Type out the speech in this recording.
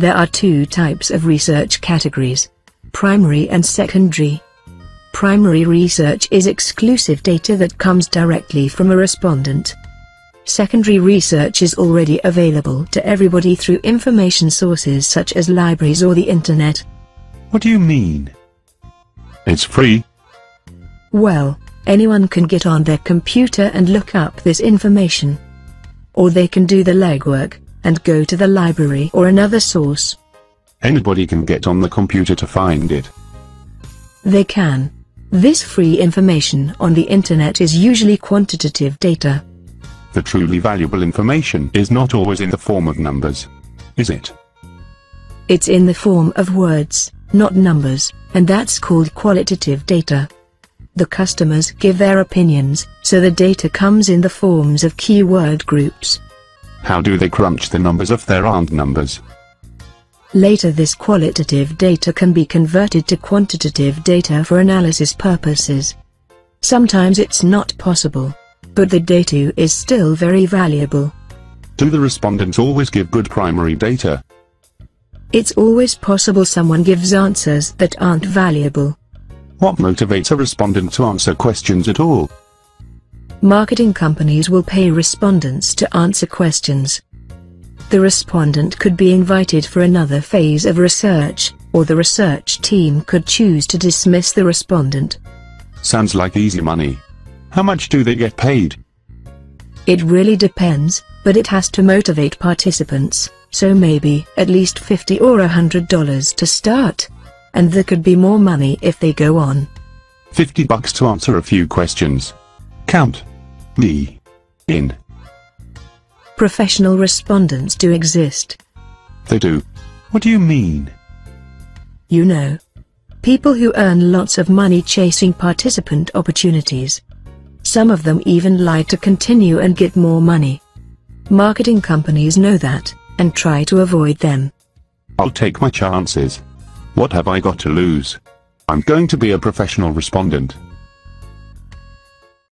There are two types of research categories. Primary and secondary. Primary research is exclusive data that comes directly from a respondent. Secondary research is already available to everybody through information sources such as libraries or the internet. What do you mean? It's free. Well, anyone can get on their computer and look up this information. Or they can do the legwork, and go to the library or another source. Anybody can get on the computer to find it. They can. This free information on the internet is usually quantitative data. The truly valuable information is not always in the form of numbers. Is it? It's in the form of words, not numbers, and that's called qualitative data. The customers give their opinions, so the data comes in the forms of keyword groups. How do they crunch the numbers if there aren't numbers? Later this qualitative data can be converted to quantitative data for analysis purposes. Sometimes it's not possible. But the data is still very valuable. Do the respondents always give good primary data? It's always possible someone gives answers that aren't valuable. What motivates a respondent to answer questions at all? Marketing companies will pay respondents to answer questions. The respondent could be invited for another phase of research, or the research team could choose to dismiss the respondent. Sounds like easy money. How much do they get paid? It really depends, but it has to motivate participants, so maybe at least 50 or a $100 to start. And there could be more money if they go on. 50 bucks to answer a few questions. Count. Me. In. Professional respondents do exist. They do. What do you mean? You know. People who earn lots of money chasing participant opportunities. Some of them even lie to continue and get more money. Marketing companies know that, and try to avoid them. I'll take my chances. What have I got to lose? I'm going to be a professional respondent.